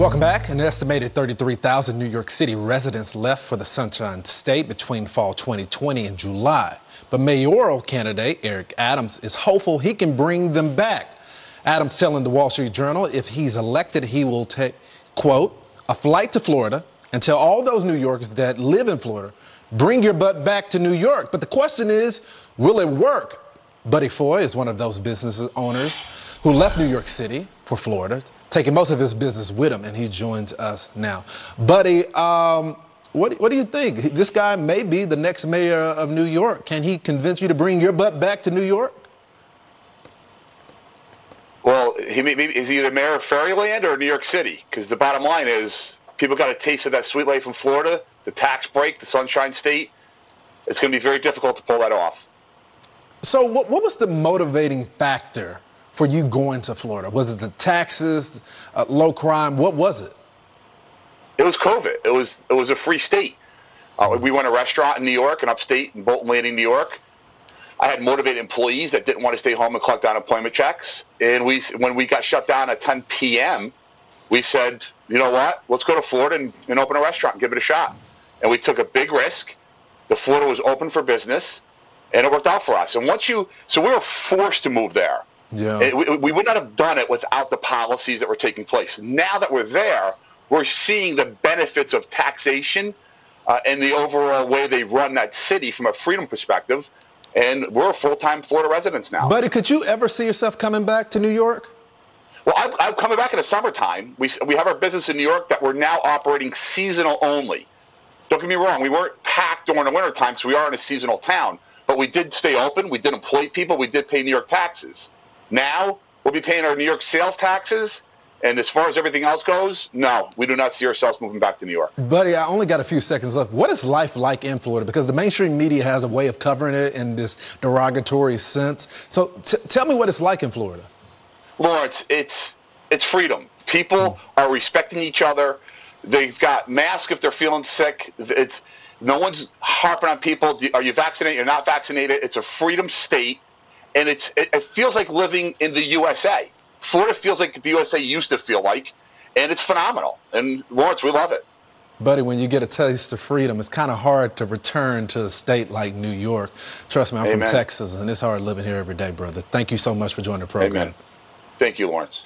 Welcome back. An estimated 33,000 New York City residents left for the Sunshine State between fall 2020 and July. But mayoral candidate Eric Adams is hopeful he can bring them back. Adams telling the Wall Street Journal if he's elected, he will take, quote, a flight to Florida and tell all those New Yorkers that live in Florida, bring your butt back to New York. But the question is, will it work? Buddy Foy is one of those business owners who left New York City for Florida taking most of his business with him, and he joins us now. Buddy, um, what, what do you think? This guy may be the next mayor of New York. Can he convince you to bring your butt back to New York? Well, he may, is either mayor of Fairyland or New York City? Because the bottom line is, people got a taste of that sweet life in Florida, the tax break, the Sunshine State. It's going to be very difficult to pull that off. So, what, what was the motivating factor for you going to Florida? Was it the taxes, uh, low crime? What was it? It was COVID. It was it was a free state. Uh, we went to a restaurant in New York and upstate in Bolton Landing, New York. I had motivated employees that didn't want to stay home and collect unemployment checks. And we, when we got shut down at 10 p.m., we said, you know what? Let's go to Florida and, and open a restaurant and give it a shot. And we took a big risk. The Florida was open for business, and it worked out for us. And once you, so we were forced to move there. Yeah. we, we would not have done it without the policies that were taking place. Now that we're there, we're seeing the benefits of taxation uh, and the overall way they run that city from a freedom perspective. And we're full time Florida residents now. Buddy, could you ever see yourself coming back to New York? Well, I'm, I'm coming back in the summertime. We, we have our business in New York that we're now operating seasonal only. Don't get me wrong, we weren't packed during the wintertime because we are in a seasonal town, but we did stay open. We did employ people. We did pay New York taxes. Now we'll be paying our New York sales taxes. And as far as everything else goes, no, we do not see ourselves moving back to New York. Buddy, I only got a few seconds left. What is life like in Florida? Because the mainstream media has a way of covering it in this derogatory sense. So t- tell me what it's like in Florida. Lawrence, it's it's freedom. People are respecting each other. They've got masks if they're feeling sick. It's no one's harping on people. Are you vaccinated? You're not vaccinated. It's a freedom state and it's it, it feels like living in the USA. Florida feels like the USA used to feel like, and it's phenomenal. And Lawrence, we love it. Buddy, when you get a taste of freedom, it's kind of hard to return to a state like New York. Trust me, I'm Amen. from Texas, and it's hard living here every day, brother. Thank you so much for joining the program. Amen. Thank you, Lawrence.